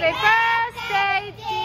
Happy birthday,